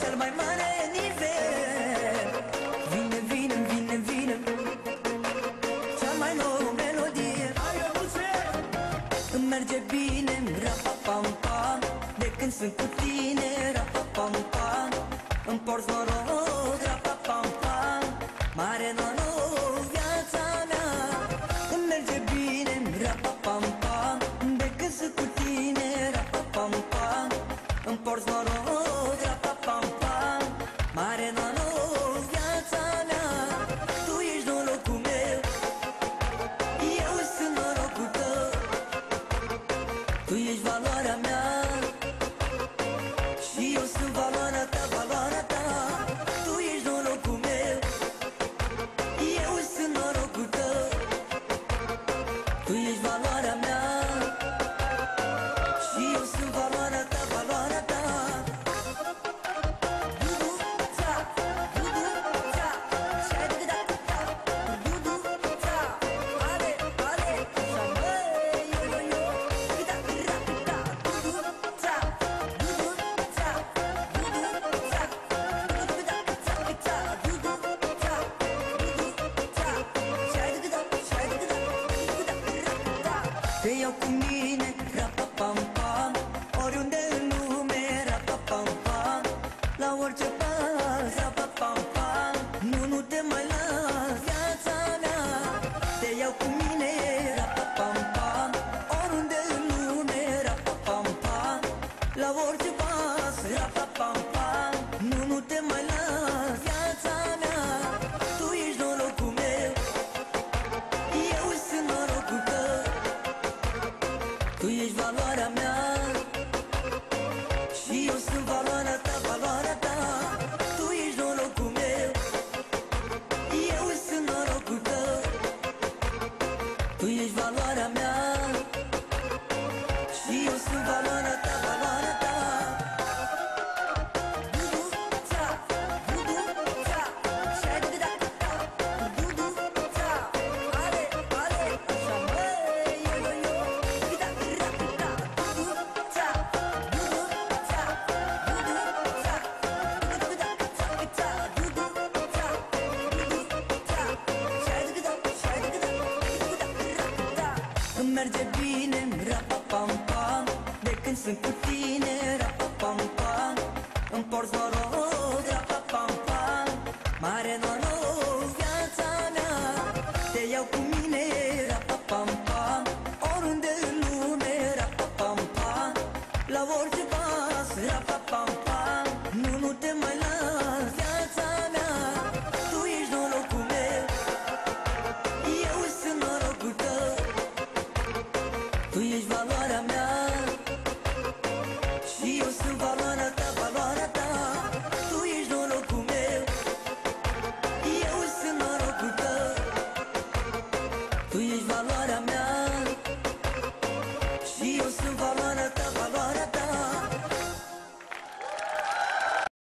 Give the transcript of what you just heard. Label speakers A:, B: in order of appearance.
A: cel mai mare nivel. Vine, vine, vine, vine. Cea mai nouă melodie. Îmi merge bine, rapa-pam-pam De când sunt cu tine, rapa-pam-pam Îmi porți noroc, rapa-pam-pam Mare noroc, Și Te iau cu mine, ra-pa-pam-pam Oriunde în lume, ra-pa-pam-pam La orice pas, ra-pa-pam-pam Nu, nu te mai las, viața mea. Te iau cu mine, ra-pa-pam-pam Oriunde în lume, ra-pa-pam-pam La orice Tu ești valoarea mea Și eu sunt valoarea ta, valoarea ta. Tu ești norocul meu Eu sunt norocul tău. Tu ești valoarea mea merge bine, ra-pa-pam-pam De când sunt cu tine, ra-pa-pam-pam Îmi porți noroc, ra-pa-pam-pam Mare noroc, viața mea. Te iau cu mine, ra-pa-pam-pam Oriunde în lume, ra-pa-pam-pam La orice mea. Și eu sunt valoare